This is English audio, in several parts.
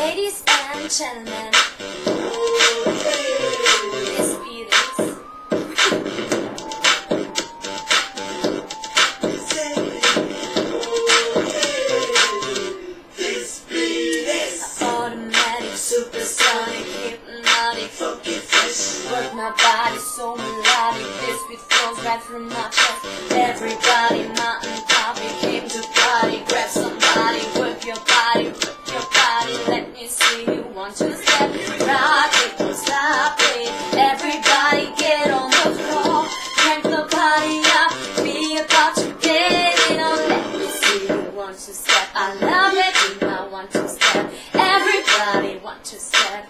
Ladies and gentlemen, this beat is automatic, supersonic, hypnotic, funky fresh. Work my body so melodic, this beat flows right through my chest. Everybody, want to step, rock it, don't stop it. Everybody get on the floor, crank the party up. We about to get it on. Let me see you want to step. I love it, you know I want to step. Everybody want to step.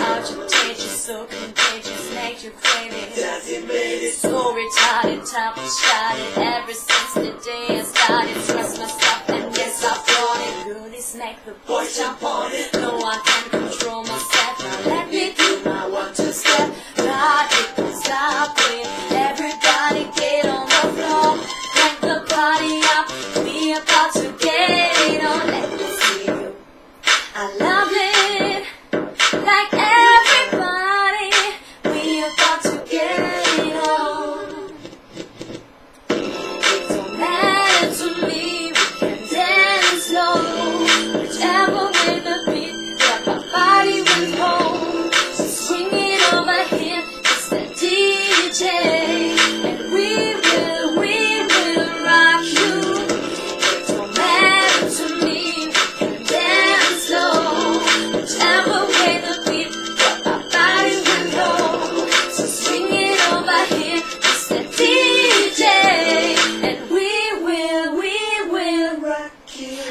Agitated, so contagious, make you crave it. So retarded, top shotted ever since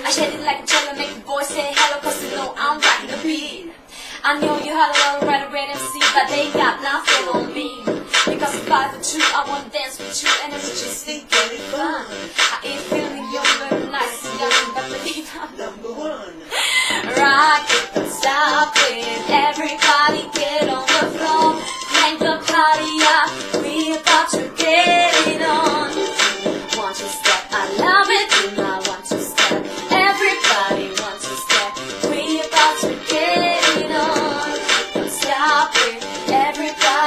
I shade it like a jello, make the boys say hello, cause you know I'm rocking the beat. I know you had a lot of right red MC, but they got nothing on me. Because if I for two, I wanna dance with you, and it's just think very fun.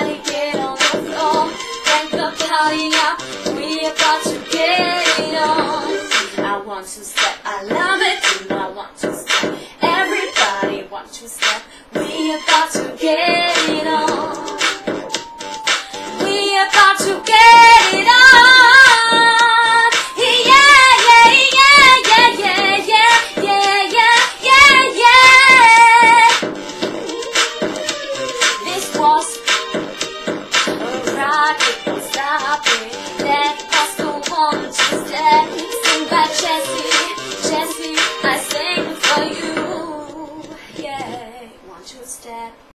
Everybody get on the floor. Crank the party up. We about to get it on. I want to step. I love it. Do not want to step. Everybody want to step. We are about to get stop it. The one to step. Sing by Jessie, Jessie, I sing for you. Yeah, want to step.